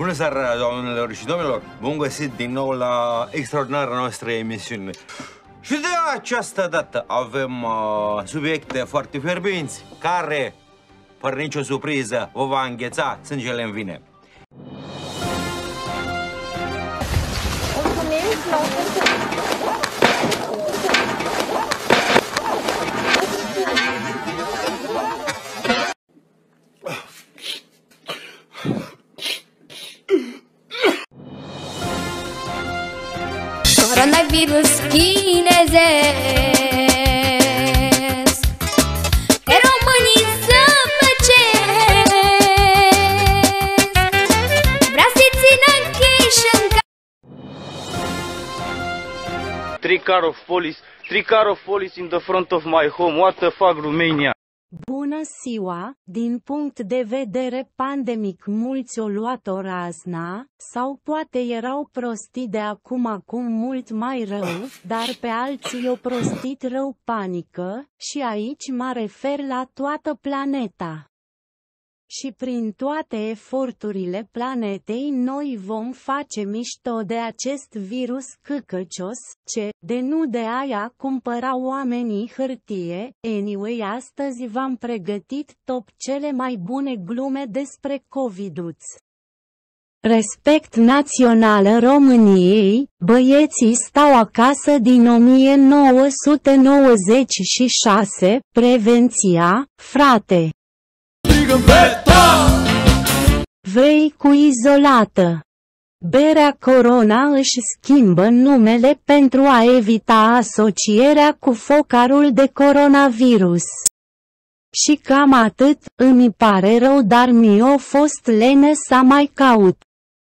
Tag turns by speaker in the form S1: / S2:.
S1: Bună seara, doamnelor și domnilor! Bun găsit din nou la extraordinara noastră emisiune. Și de această dată avem uh, subiecte foarte fierbinți, care, fără nicio surpriză, vă va îngheța sângele în vine.
S2: Coronavirus chinezesc Pe românii să plăcesc Vrea să-i țină închiși în ca-
S3: Three car of police, three car of police in the front of my home. What the fuck, Romania?
S4: Bună ziua! Din punct de vedere pandemic mulți o luat-o razna, sau poate erau prostii de acum acum mult mai rău, dar pe alții o prostit rău panică, și aici mă refer la toată planeta. Și prin toate eforturile planetei noi vom face mișto de acest virus câcăcios, ce, de nu de aia cumpărau oamenii hârtie, anyway astăzi v-am pregătit top cele mai bune glume despre Coviduț. Respect națională României, băieții stau acasă din 1996, prevenția, frate. Vrei cu izolată. Berea Corona își schimbă numele pentru a evita asocierea cu focarul de coronavirus. Și cam atât, îmi pare rău dar mi-a fost lene să mai caut.